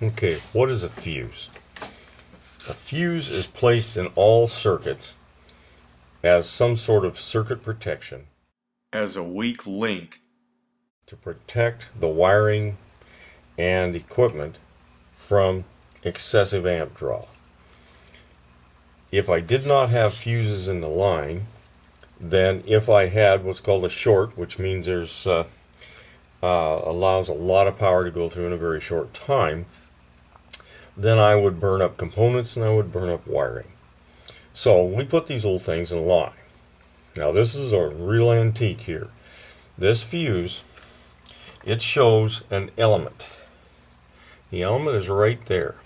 Okay, what is a fuse? A fuse is placed in all circuits as some sort of circuit protection as a weak link to protect the wiring and equipment from excessive amp draw. If I did not have fuses in the line, then if I had what's called a short, which means there's uh, uh, allows a lot of power to go through in a very short time, then I would burn up components and I would burn up wiring. So we put these little things in line. Now this is a real antique here. This fuse, it shows an element. The element is right there.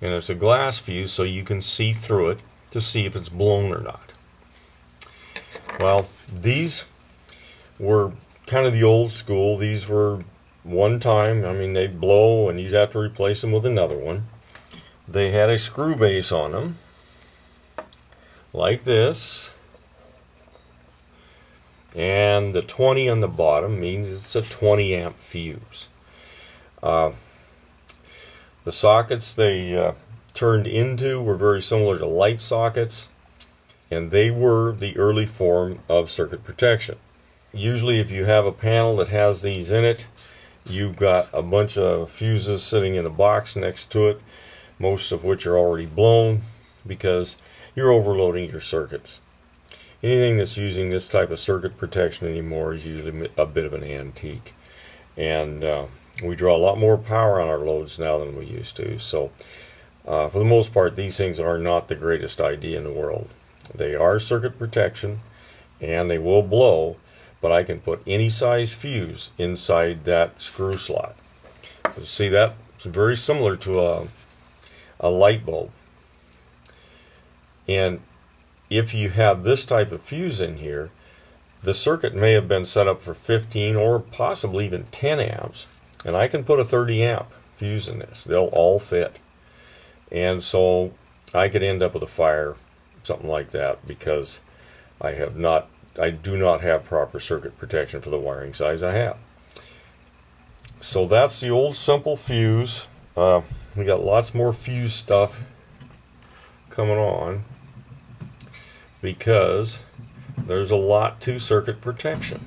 And it's a glass fuse so you can see through it to see if it's blown or not. Well, these were kind of the old school. These were one time, I mean, they'd blow and you'd have to replace them with another one. They had a screw base on them, like this. And the 20 on the bottom means it's a 20 amp fuse. Uh, the sockets they uh, turned into were very similar to light sockets, and they were the early form of circuit protection. Usually, if you have a panel that has these in it, you've got a bunch of fuses sitting in a box next to it, most of which are already blown because you're overloading your circuits. Anything that's using this type of circuit protection anymore is usually a bit of an antique. And uh, we draw a lot more power on our loads now than we used to. So, uh, for the most part, these things are not the greatest idea in the world. They are circuit protection and they will blow, but I can put any size fuse inside that screw slot. See that? It's very similar to a, a light bulb. And if you have this type of fuse in here, the circuit may have been set up for 15 or possibly even 10 amps and I can put a 30 amp fuse in this. They'll all fit. And so I could end up with a fire, something like that, because I have not, I do not have proper circuit protection for the wiring size I have. So that's the old simple fuse. Uh, we got lots more fuse stuff coming on because there's a lot to circuit protection.